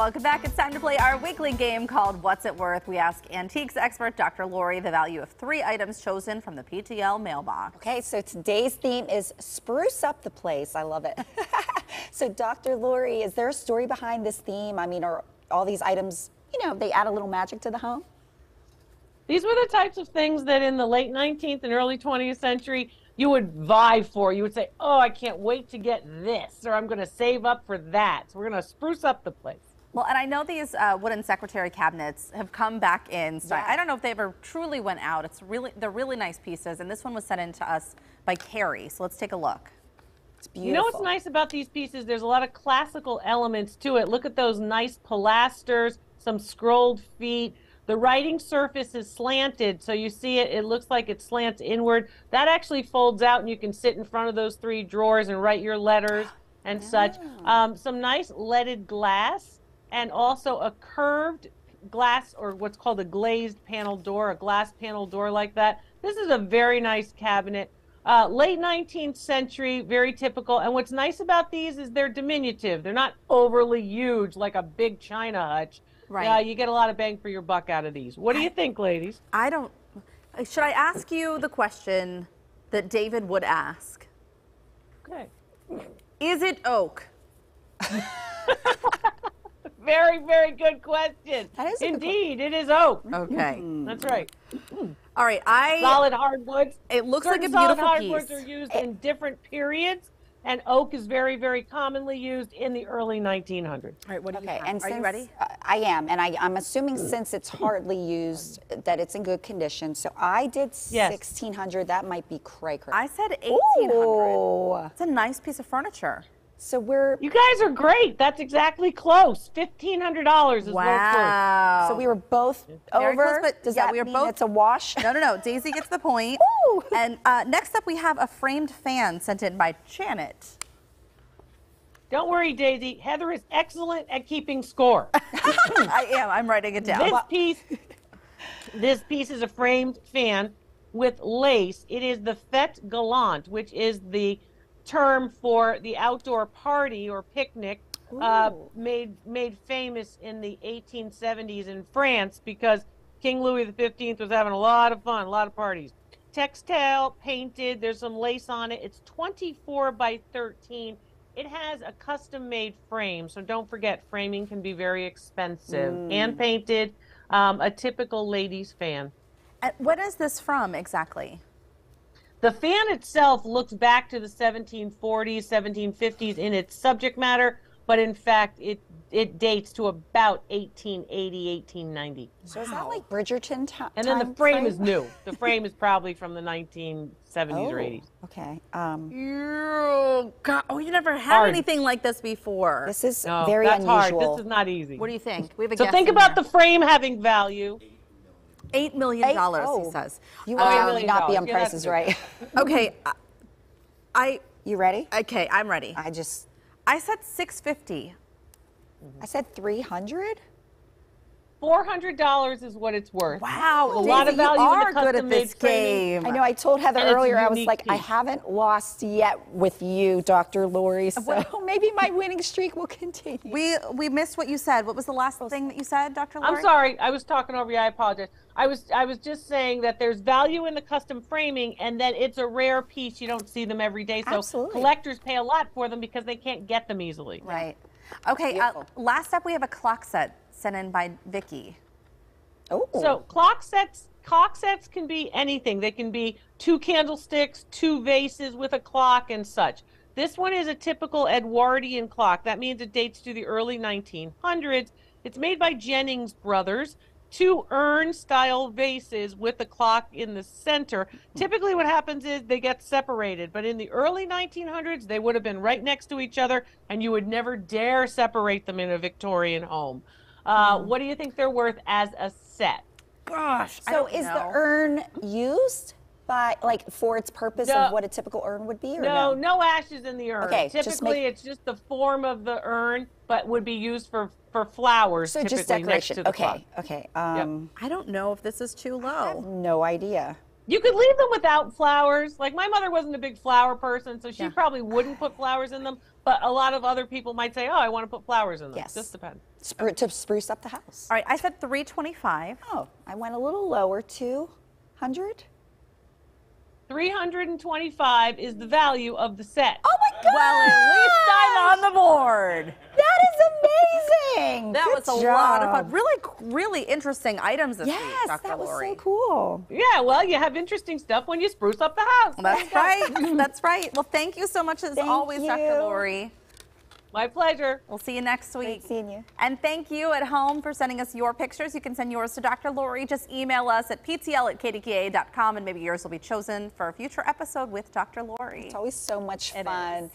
Welcome back. It's time to play our weekly game called What's It Worth? We ask antiques expert Dr. Lori the value of three items chosen from the PTL mailbox. Okay, so today's theme is spruce up the place. I love it. so, Dr. Lori, is there a story behind this theme? I mean, are all these items, you know, they add a little magic to the home? These were the types of things that in the late 19th and early 20th century you would vie for. You would say, "Oh, I can't wait to get this," or "I'm going to save up for that." So we're going to spruce up the place. Well, and I know these uh, wooden secretary cabinets have come back in. So Yeah. I don't know if they ever truly went out. It's really they're really nice pieces, and this one was sent in to us by Carrie. So let's take a look. It's beautiful. You know what's nice about these pieces? There's a lot of classical elements to it. Look at those nice pilasters, some scrolled feet. The writing surface is slanted, so you see it, it looks like it slants inward. That actually folds out, and you can sit in front of those three drawers and write your letters and such. Um, some nice leaded glass, and also a curved glass, or what's called a glazed panel door, a glass panel door like that. This is a very nice cabinet. Uh, late 19th century, very typical. And what's nice about these is they're diminutive. They're not overly huge like a big china hutch. Right. Uh, you get a lot of bang for your buck out of these. What do you think, ladies? I don't. Should I ask you the question that David would ask? Okay. Is it oak? Very, very good question. That is a good Indeed, it is oak. Okay. That's right. All right. I. Solid hardwoods. It looks like a Certain solid beautiful hardwoods piece. are used in different periods, and oak is very, very commonly used in the early 1900s. All right. What do Okay, you have? and Are since, you ready? uh, I am, and I, I'm assuming since it's hardly used, that it's in good condition. So I did Yes. 1600. That might be cray cray. I said 1800. Ooh. It's a nice piece of furniture. So we're You guys are great. That's exactly close. $1,500 is what it's. Wow. so we were both Very close, over. but Does yeah, that we were mean both- it's a wash? No, no, no. Daisy gets the point. Woo! And uh, next up, we have a framed fan sent in by Janet. Don't worry, Daisy. Heather is excellent at keeping score. I am. I'm writing it down. this piece, this piece is a framed fan with lace. It is the fête galante, which is the term for the outdoor party or picnic, uh, made made famous in the 1870s in France because King Louis XV was having a lot of fun, a lot of parties. Textile, painted. There's some lace on it. It's 24 by 13. It has a custom made frame, so don't forget framing can be very expensive. Hand painted, um, a typical ladies' fan. What is this from exactly? The fan itself looks back to the 1740s, 1750s in its subject matter, but in fact, it it dates to about 1880, 1890. So is that like Bridgerton time? And then the time frame is new. The frame is probably from the 1970s Oh, or 80s. okay. Um, You God, oh, you never had Hard. anything like this before. this is No, very that's unusual. hard. This is not easy. what do you think? We have a so guess think in about here. the frame having value. Eight million Eight- dollars. oh. He says. You Oh, will eight not be on dollars. Prices right. Okay, I- I you ready? okay. I'm ready. I just I said six fifty. I said 300. $400 is what it's worth. Wow, a lot of value you in the are good at custom-made this framing. game. I know I told Heather And earlier I was unique like I haven't lost yet with you, Dr. Lori. So maybe my winning streak will continue. We we missed what you said. What was the last thing that you said, Dr. Lori? I'm sorry, I was talking over you. I apologize. I was I was just saying that there's value in the custom framing, and that it's a rare piece. You don't see them every day, so Absolutely. collectors pay a lot for them because they can't get them easily. Right. Okay. Uh, last up, we have a clock set sent in by Vicky. Oh, So clock sets clock sets can be anything. They can be two candlesticks, two vases with a clock and such. This one is a typical Edwardian clock. That means it dates to the early 1900s. It's made by Jennings Brothers. Two urn style vases with the clock in the center. Typically, what happens is they get separated, but in the early 1900s, they would have been right next to each other, and you would never dare separate them in a Victorian home. Uh, What do you think they're worth as a set? Gosh. I so don't is the urn used by like for its purpose No. of what a typical urn would be, or No, no? no ashes in the urn. Okay, just typically make- it's just the form of the urn, but would be used for for flowers. So just typically next decoration. to the Okay, clock. okay. Um, I don't know if this is too I have low. no idea. You could leave them without flowers. Like my mother wasn't a big flower person, so she Yeah. probably wouldn't put flowers in them. But a lot of other people might say, "Oh, I want to put flowers in them." Yes. Just depends. Spru- to spruce up the house. All right, I said 325. Oh, I went a little lower, 200. 325 is the value of the set. Oh my God! Well, at least I'm on the board. That is amazing. That Good was a lot of fun. Really, really interesting items this week, Yes, Dr. that was Lori. so cool. Yeah, well, you have interesting stuff when you spruce up the house. That's right. That's right. Well, thank you so much as Thank always, Dr. you. Lori. My pleasure. We'll see you next week. Great seeing you. And thank you at home for sending us your pictures. You can send yours to Dr. Lori. Just email us at ptl at kdka.com and maybe yours will be chosen for a future episode with Dr. Lori. It's always so much It fun is.